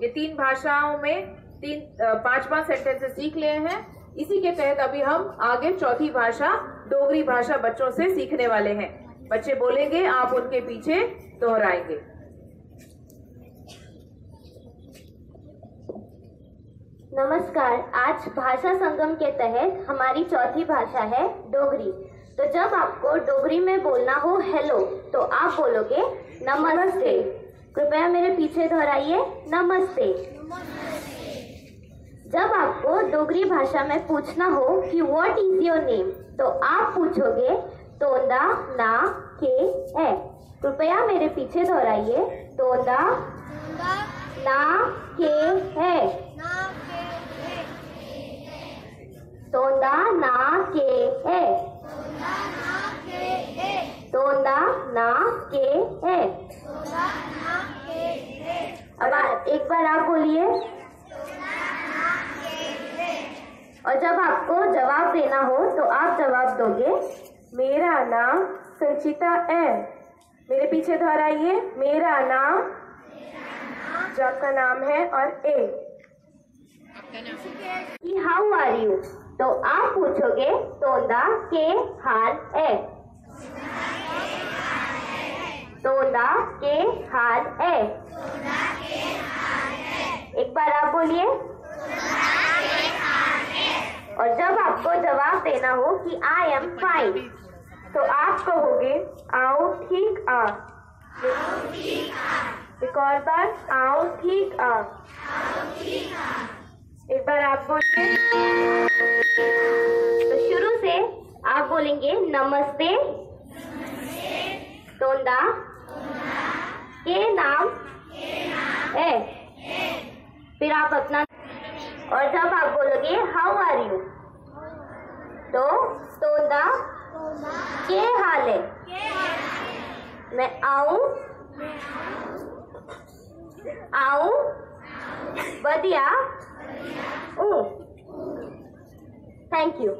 ये तीन भाषाओं में तीन पाँच पाँच सेंटेंसेस सीख लिए हैं। इसी के तहत अभी हम आगे चौथी भाषा, डोगरी भाषा बच्चों से सीखने वाले हैं। बच्चे बोलेंगे, आप उनके पीछे दोहराएँगे। नमस्कार, आज भाषा संगम के तहत हमारी चौथी भाषा है डोगरी। तो जब आपको डोगरी में बोलना हो, हेलो तो आप बोलोगे, नमस्ते कृपया मेरे पीछे दोहराइए। नमस्ते। जब आपको डोगरी भाषा में पूछना हो कि व्हाट इज़ योर नेम तो आप पूछोगे तोंदा ना के है। कृपया मेरे पीछे दोहराइए तोंदा ना के है। तोंदा ना के है तोंदा ना के है अब आ- एक बार आप बोलिए। और जब आपको जवाब देना हो तो आप जवाब दोगे, मेरा नाम संचिता है मेरे पीछे दोहराइए, मेरा नाम जो आपका नाम है और ए। कि हाउ आर यू? तो आप पूछोगे, तोंदा के हाल है तोंदा के हाल है एक बार आप बोलिए। और जब आपको जवाब देना हो कि आई एम फाइन तो आप कहोगे, आओ ठीक आ। एक और बार, आओ ठीक आ। एक बार आप बोलिए। तो शुरू से आप बोलेंगे, नमस्ते। तोंदा के नाम है फिर आप अपना और जब आप बोलोगे हाउ आर यू तो तोंदा, के हाल है? मैं आऊँ आऊँ, बढ़िया थैंक यू